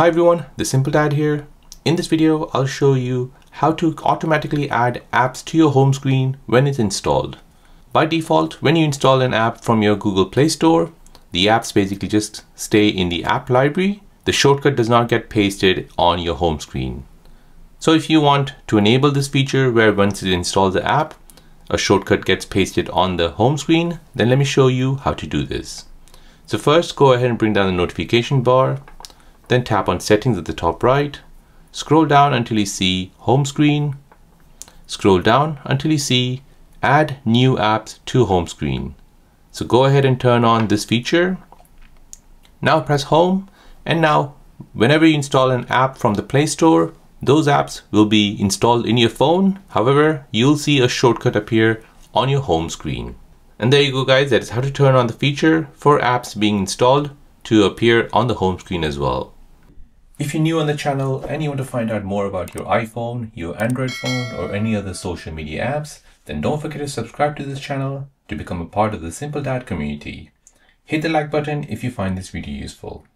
Hi everyone, The Simple Dad here. In this video, I'll show you how to automatically add apps to your home screen when it's installed. By default, when you install an app from your Google Play Store, the apps basically just stay in the app library. The shortcut does not get pasted on your home screen. So if you want to enable this feature where once it installs the app, a shortcut gets pasted on the home screen, then let me show you how to do this. So first go ahead and bring down the notification bar then tap on settings at the top right. Scroll down until you see home screen. Scroll down until you see add new apps to home screen. So go ahead and turn on this feature. Now press home and now whenever you install an app from the Play Store, those apps will be installed in your phone. However, you'll see a shortcut appear on your home screen. And there you go guys, that is how to turn on the feature for apps being installed to appear on the home screen as well. If you're new on the channel and you want to find out more about your iPhone, your Android phone, or any other social media apps, then don't forget to subscribe to this channel to become a part of the Simple Dad community. Hit the like button if you find this video useful.